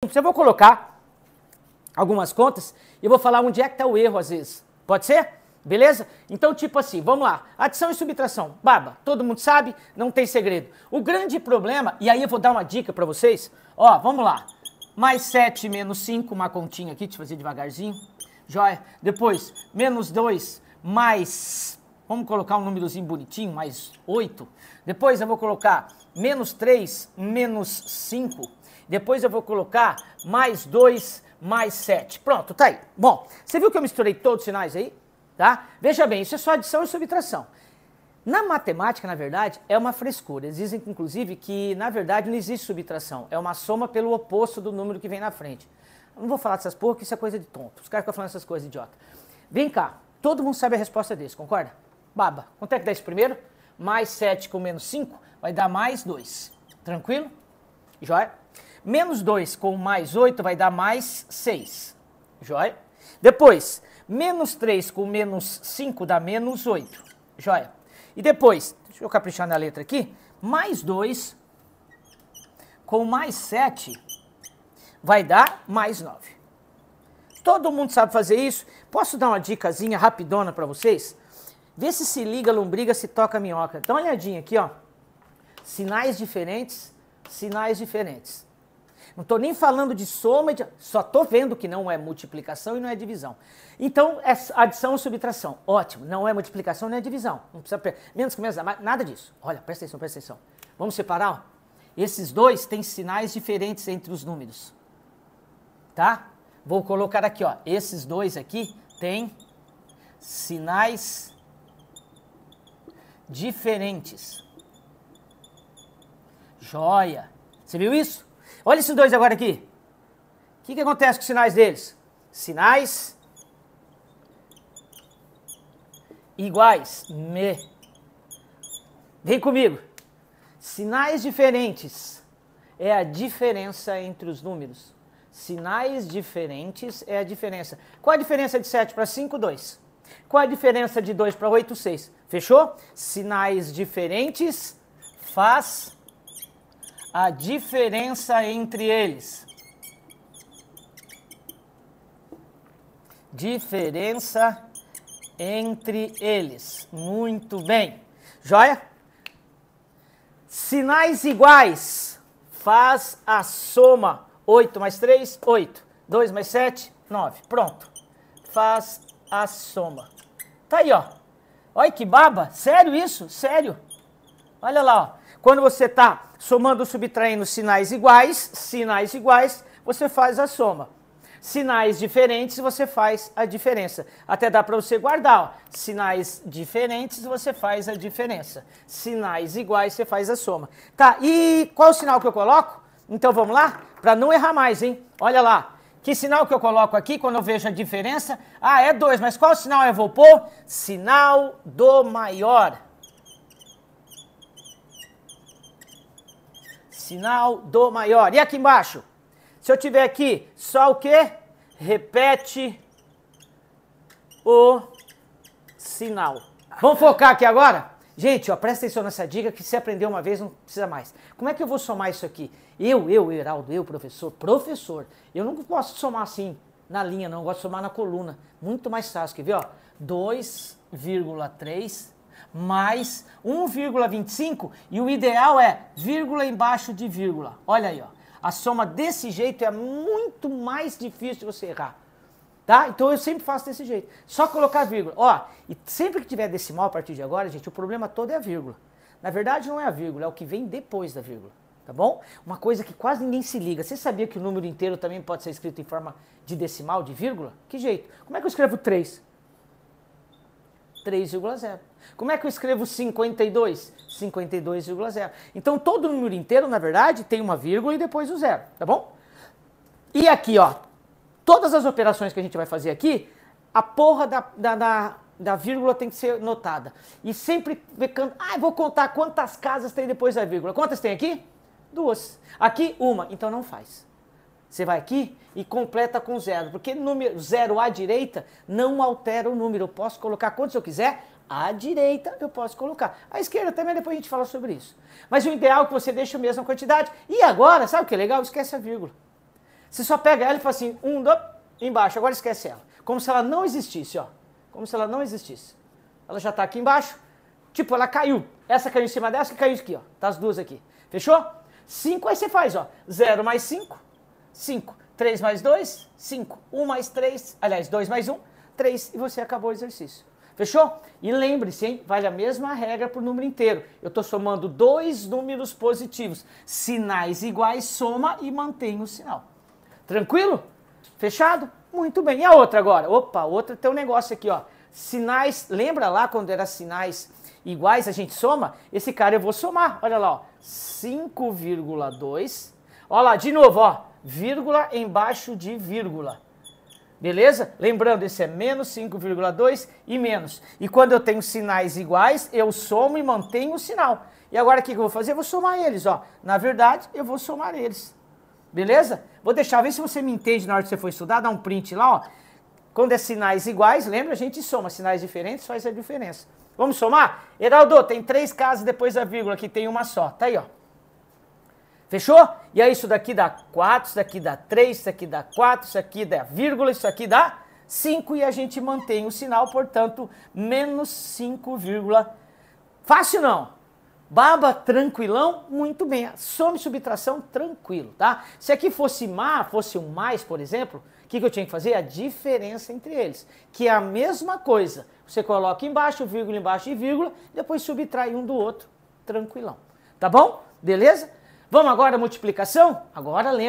Eu vou colocar algumas contas e vou falar onde é que está o erro às vezes. Pode ser? Beleza? Então, tipo assim, vamos lá. Adição e subtração. Baba, todo mundo sabe, não tem segredo. O grande problema, e aí eu vou dar uma dica para vocês. Ó, vamos lá. Mais 7 menos 5, uma continha aqui, deixa eu fazer devagarzinho. Joia. Depois, menos 2 mais, vamos colocar um númerozinho bonitinho, mais 8. Depois eu vou colocar menos 3, menos 5. Depois eu vou colocar mais 2, mais 7. Pronto, tá aí. Bom, você viu que eu misturei todos os sinais aí? Tá? Veja bem, isso é só adição e subtração. Na matemática, na verdade, é uma frescura. Eles dizem, inclusive, que na verdade não existe subtração. É uma soma pelo oposto do número que vem na frente. Eu não vou falar dessas porra, que isso é coisa de tonto. Os caras ficam falando essas coisas idiota. Vem cá, todo mundo sabe a resposta desse, concorda? Baba, quanto é que dá isso primeiro? Mais 7 com menos 5 vai dar mais 2. Tranquilo? Jóia? Menos 2 com mais 8 vai dar mais 6. Jóia? Depois, menos 3 com menos 5 dá menos 8. Jóia? E depois, deixa eu caprichar na letra aqui, mais 2 com mais 7 vai dar mais 9. Todo mundo sabe fazer isso? Posso dar uma dicasinha rapidona para vocês? Vê se se liga lombriga, se toca minhoca. Dá uma olhadinha aqui, ó. Sinais diferentes, sinais diferentes. Não estou nem falando de soma, de... só estou vendo que não é multiplicação e não é divisão. Então, é adição ou subtração. Ótimo, não é multiplicação nem é divisão. Não precisa menos que menos, nada disso. Olha, presta atenção, presta atenção. Vamos separar? Esses dois têm sinais diferentes entre os números. Tá? Vou colocar aqui, ó. Esses dois aqui têm sinais diferentes. Joia. Você viu isso? Olha esses dois agora aqui. O que, que acontece com os sinais deles? Sinais iguais. Me. Vem comigo. Sinais diferentes é a diferença entre os números. Sinais diferentes é a diferença. Qual a diferença de 7 para 5? 2. Qual a diferença de 2 para 8? 6. Fechou? Sinais diferentes faz a diferença entre eles. Diferença entre eles. Muito bem. Joia? Sinais iguais faz a soma. 8 mais 3, 8. 2 mais 7, 9. Pronto. Faz a soma. Tá aí, ó. Olha que baba. Sério isso? Sério. Olha lá, ó. Quando você está somando ou subtraindo sinais iguais, sinais iguais, você faz a soma. Sinais diferentes, você faz a diferença. Até dá para você guardar, ó. Sinais diferentes, você faz a diferença. Sinais iguais, você faz a soma. Tá, e qual o sinal que eu coloco? Então vamos lá? Para não errar mais, hein? Olha lá. Que sinal que eu coloco aqui quando eu vejo a diferença? Ah, é 2, mas qual sinal eu vou pôr? Sinal do maior. Sinal do maior. E aqui embaixo? Se eu tiver aqui só o quê? Repete o sinal. Vamos focar aqui agora? Gente, ó, presta atenção nessa dica que se aprender uma vez não precisa mais. Como é que eu vou somar isso aqui? Eu, eu, Heraldo, eu, professor, professor, eu não posso somar assim na linha, não, eu gosto de somar na coluna. Muito mais fácil, quer ver, ó? 2,3 mais 1,25 e o ideal é vírgula embaixo de vírgula. Olha aí, ó. A soma desse jeito é muito mais difícil de você errar. Tá? Então eu sempre faço desse jeito. Só colocar vírgula. Ó, e sempre que tiver decimal a partir de agora, gente, o problema todo é a vírgula. Na verdade não é a vírgula, é o que vem depois da vírgula tá bom? Uma coisa que quase ninguém se liga. Você sabia que o número inteiro também pode ser escrito em forma de decimal, de vírgula? Que jeito? Como é que eu escrevo 3? 3,0. Como é que eu escrevo 52? 52,0. Então todo número inteiro, na verdade, tem uma vírgula e depois o zero, tá bom? E aqui, ó, todas as operações que a gente vai fazer aqui, a porra da, da, da, da vírgula tem que ser notada. E sempre, ah, vou contar quantas casas tem depois da vírgula. Quantas tem aqui? Duas. Aqui, uma. Então não faz. Você vai aqui e completa com zero, porque número zero à direita não altera o número. Eu posso colocar quantos eu quiser, à direita eu posso colocar. À esquerda também, depois a gente fala sobre isso. Mas o ideal é que você deixe a mesma quantidade. E agora, sabe o que é legal? Esquece a vírgula. Você só pega ela e fala assim, um, dois, embaixo, agora esquece ela. Como se ela não existisse, ó. Como se ela não existisse. Ela já está aqui embaixo. Tipo, ela caiu. Essa caiu em cima dessa que caiu aqui, ó. Tá as duas aqui. Fechou? 5, aí você faz, ó. 0 mais 5, 5. 3 mais 2, 5. 1 mais 3, aliás, 2 mais 1, 3. E você acabou o exercício. Fechou? E lembre-se, hein? Vale a mesma regra para o número inteiro. Eu estou somando dois números positivos. Sinais iguais, soma e mantém o sinal. Tranquilo? Fechado? Muito bem. E a outra agora? Opa, outra tem um negócio aqui, ó. Sinais, lembra lá quando era sinais iguais, a gente soma? Esse cara eu vou somar. Olha lá, ó. 5,2. Olha lá, de novo, ó. Vírgula embaixo de vírgula. Beleza? Lembrando, esse é menos 5,2 e menos. E quando eu tenho sinais iguais, eu somo e mantenho o sinal. E agora o que eu vou fazer? Eu vou somar eles, ó. Na verdade, eu vou somar eles. Beleza? Vou deixar, ver se você me entende na hora que você for estudar, dá um print lá, ó. Quando é sinais iguais, lembra? A gente soma. Sinais diferentes faz a diferença. Vamos somar? Heraldo, tem três casas depois da vírgula, aqui tem uma só. Tá aí, ó. Fechou? E aí isso daqui dá 4, isso daqui dá 3, isso aqui dá 4, isso aqui dá vírgula, isso aqui dá 5 e a gente mantém o sinal, portanto, menos 5, fácil não? Baba tranquilão, muito bem. Soma e subtração tranquilo, tá? Se aqui fosse má, fosse um mais, por exemplo, o que, que eu tinha que fazer? A diferença entre eles, que é a mesma coisa. Você coloca embaixo, vírgula embaixo e vírgula, depois subtrai um do outro, tranquilão. Tá bom? Beleza? Vamos agora à multiplicação? Agora lembra.